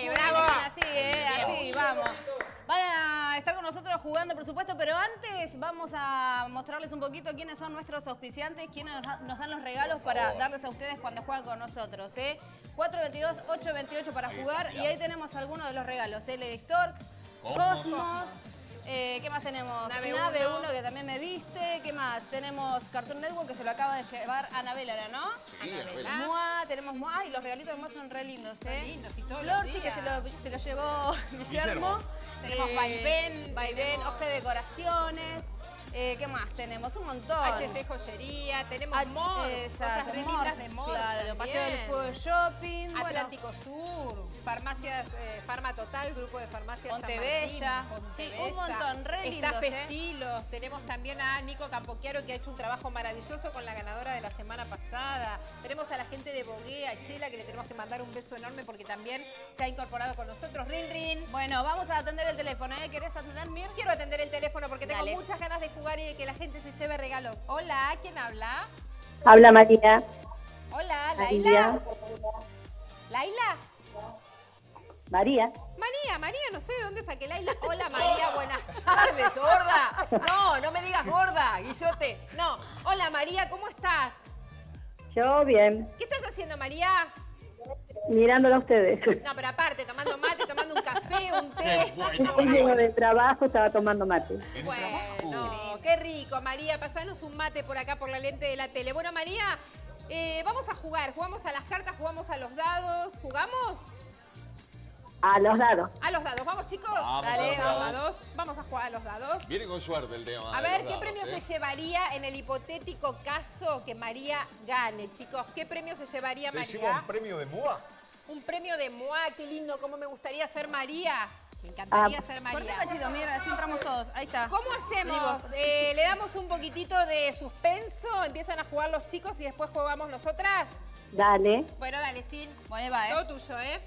Sí, bravo. Así, ¿eh? Así, vamos. Van a estar con nosotros jugando, por supuesto, pero antes vamos a mostrarles un poquito quiénes son nuestros auspiciantes, quiénes nos da- nos dan los regalos para darles a ustedes cuando juegan con nosotros, ¿eh? 422-828 para jugar y ahí tenemos algunos de los regalos, ¿eh? Lady Stork, Cosmos. Eh, ¿qué más tenemos? Nave Nave uno. 1 que también me viste, ¿qué más? Tenemos Cartoon Network que se lo acaba de llevar Anabela, ¿no? Sí, Anabela. Mua, tenemos Mua, ay, los regalitos de Mua son re lindos, ¿eh? lindos, y todos los Florchi, que se lo, se lo llevó Guillermo. Tenemos Eh, Vaivén, Vaivén, Oje Decoraciones. Eh, ¿Qué más? Tenemos un montón. HC Joyería, tenemos H- Mod, exacto, cosas re lindas de Paseo del. Fuego Shopping. bueno, Atlántico Sur, farmacias, eh, Farma Total, grupo de farmacias. Martín, Sí, un montón, re Está ¿eh? Festilos, tenemos también a Nico Campoquiaro que ha hecho un trabajo maravilloso con la ganadora de la semana pasada. Tenemos a la gente de Boguea, Chela, que le tenemos que mandar un beso enorme porque también se ha incorporado con nosotros. Rin Rin. bueno, vamos a atender el teléfono. ¿eh? ¿Querés atender, Mir? Quiero atender el teléfono porque tengo Dale. muchas ganas de jugar y de que la gente se lleve regalos. Hola, ¿quién habla? Habla María. Laila. ¿Laila? María. María, María, no sé de dónde saqué Laila. Hola María, buenas tardes, gorda. No, no me digas gorda, Guillote. No. Hola María, ¿cómo estás? Yo bien, ¿Qué estás haciendo, María? mirándola a ustedes. No, pero aparte, tomando mate, tomando un café, un té. Bueno. Hoy llego del trabajo, estaba tomando mate. ¿En Bueno, qué rico, María. Pasanos un mate por acá por la lente de la tele. Bueno, María, eh, vamos a jugar. Jugamos a las cartas, jugamos a los dados. ¿Jugamos? A los dados. A los dados. Vamos, chicos. Vamos Dale, a los vamos a dados. dos. Vamos a jugar a los dados. Viene con suerte el tema. A ver, ¿qué dados, premio ¿eh? se llevaría en el hipotético caso que María gane, chicos? ¿Qué premio se llevaría ¿Se María? lleva un premio de MUA? Un premio de MOA, qué lindo, cómo me gustaría ser María. Me encantaría Ah. ser María. cachito, mira, así entramos todos. Ahí está. ¿Cómo hacemos? Eh, ¿Le damos un poquitito de suspenso? ¿Empiezan a jugar los chicos y después jugamos nosotras? Dale. Bueno, dale, Sin. Bueno, va, ¿eh? Todo tuyo, ¿eh?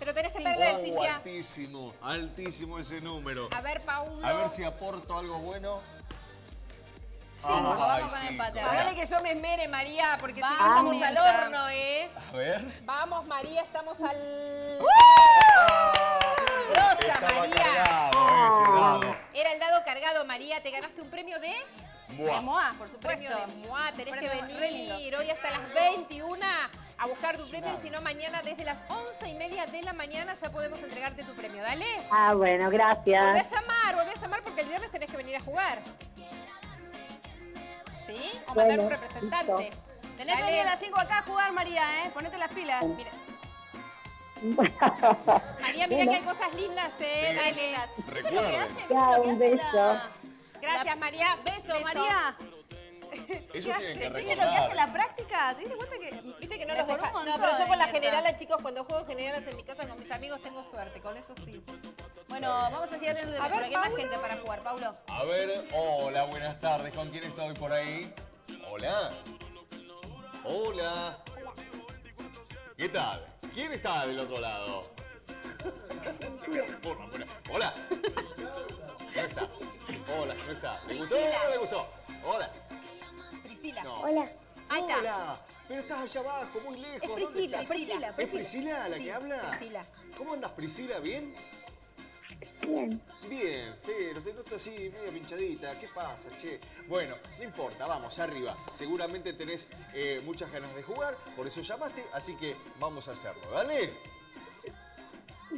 Pero tenés que perder, Oh, Cintia. altísimo, altísimo ese número. A ver, Paulo. A ver si aporto algo bueno. Sí, vamos con empate. con- A ver. Dale que yo me esmere, María, porque si no Vamos, estamos al horno, ¿eh? A ver. Vamos, María, estamos al... ¡Ah! Grosa, Estaba María. cargado ese dado. Era el dado cargado, María. Te ganaste un premio de... Moa, por Premio supuesto. de MOA. Tenés que Premio venir hoy hasta las 21 a buscar tu premio. Si no, mañana desde las 11 y media de la mañana ya podemos entregarte tu premio. Dale. Ah, bueno, Volvé a gracias. llamar, volvé a llamar porque el viernes tenés que venir a jugar. ¿Sí? O Bueno, mandar un representante. listo. Tenés que venir a las 5 acá a jugar, María, ¿eh? Ponete las pilas. Mira. María, mira que hay cosas lindas, ¿eh? Sí. Dale. Recuerden, Ya, un beso. Gracias, María. Beso, María. ellos que ¿Viste lo que hace la práctica? ¿Te diste cuenta que.? Viste que no los deja. No, pero yo con la generala, chicos, cuando juego generalas en mi casa con mis amigos tengo suerte, con eso sí. Bueno, vamos a seguir atendiendo A ver, teléfono. ¿Qué más gente para jugar, Paulo? A ver, hola, buenas tardes. ¿Con quién estoy por ahí? Hola. Hola. ¿Qué tal? ¿Quién está del otro lado? Hola. No está. Hola, no está. ¿Le gustó o no le gustó? Hola. Priscila. No. Hola. Ahí está. Hola. Pero estás allá abajo, muy lejos. Es ¿Dónde Priscila, estás? Priscila, ¿Es Priscila la Sí, que habla? Priscila. ¿Cómo andas, Priscila? ¿Bien? Bien. Bien, pero te noto así medio pinchadita. ¿Qué pasa, che? Bueno, no importa, vamos, arriba. Seguramente tenés eh, muchas ganas de jugar, por eso llamaste, así que vamos a hacerlo, ¿dale?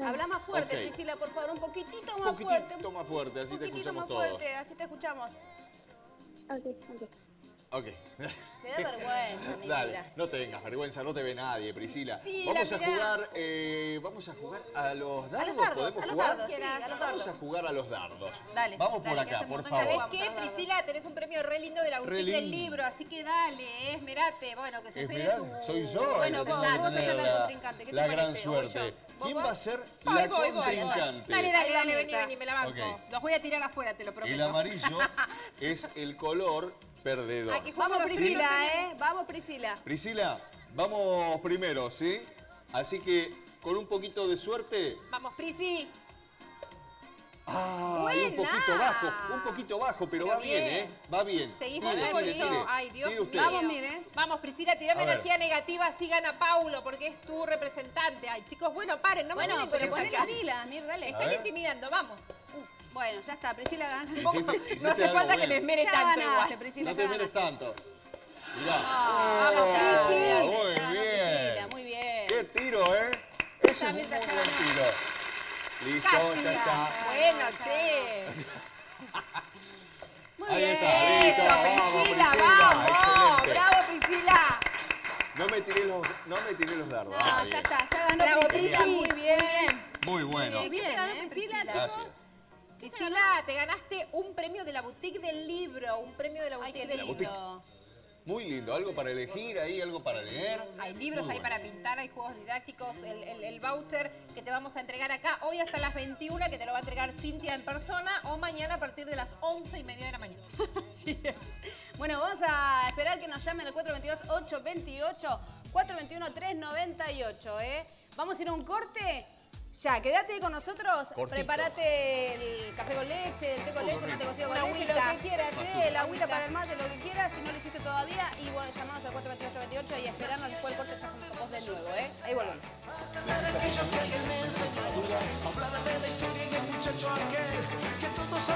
Habla más fuerte, Ok. Priscila, por favor, un poquitito Un más poquitito fuerte. más fuerte, así un te poquitito escuchamos más todos. fuerte, así te escuchamos. Ok, ok. Ok. Me da vergüenza, Dale, no tengas vergüenza, no te ve nadie, Priscila. Priscila, vamos a mirá. jugar, eh, vamos a jugar a los dardos, A los dardos, ¿podemos a los jugar? dardos, sí, a los Vamos dardos. a jugar a los dardos. Dale, Vamos por dale, que acá, por favor. ¿Sabés qué. Priscila? Tenés un premio re lindo de la boutique del libro, así que dale, eh, esmerate. Bueno, que se espere tu... soy yo Bueno, vos, vos sos la la, contrincante, ¿qué te gran suerte. ¿Vos ¿Quién va a ser la contrincante? Dale, dale, dale, vení, vení, me la banco. Los voy a tirar afuera, te lo prometo. El amarillo es el color perdedor. Aquí jugamos Vamos, Priscila, ¿eh? Vamos, Priscila. Priscila, vamos primero, ¿sí? Así que con un poquito de suerte, Vamos, Prisi. Ah, y un Buena. poquito bajo, un poquito bajo, pero, Pero va bien, bien. ¿eh? Va bien. Seguís Tire, con tire. Ay, Dios mío. Vamos, mire. Vamos, Priscila, tirame A energía negativa, así gana Paulo, porque es tu representante. Ay, chicos, bueno, paren, no me Bueno, miren con pero esa ponele cara. pila, mi Me. A están intimidando, vamos. Bueno, ya está, Priscila gana. Hiciste- No hiciste hace algo falta que me esmere Ya tanto ganaste, igual. Priscila, No ya te meres ganaste. tanto. Mirá. Vamos, Ah, Prisi. Muy Ganó bien. Priscila, muy bien. Qué tiro, ¿eh? Ese es un muy buen ganó. tiro. Listo, Casi. ya está. Bueno, che. Muy Ahí bien. está, Eso, listo. Vamos, Priscila, Priscila, vamos. excelente. Bravo, Priscila. No me tiré los, no me tiré los dardos. No, Ah, ya está, ya ganó Bravo, Priscila. Muy bien. Muy bueno. Muy bien, ganó, ¿eh? Priscila? Priscila, Gracias. Priscila, te ganaste un premio de la boutique del libro. Un premio de la boutique del libro. Muy lindo. Algo para elegir ahí, algo para leer. Hay libros Muy ahí bueno. para pintar, hay juegos didácticos, el, el- el voucher que te vamos a entregar acá hoy hasta las 21, que te lo va a entregar Cintia en persona, o mañana a partir de las 11 y media de la mañana. Así es. Bueno, vamos a esperar que nos llamen al 422-828, 421-398, ¿eh? Vamos a ir a un corte. Ya, quédate ahí con nosotros. Cortito. Prepárate el café con leche, el té con leche, mate cocido con leche, lo agüita. que quieras, ¿eh? El agüita para el mate, lo que quieras. Si no lo hiciste todavía, y bueno, llamamos al 428-28 y esperarnos después del corte ya con vos de nuevo, ¿eh? Ahí volvemos. Hablaba de la historia y el muchacho aquel que todo se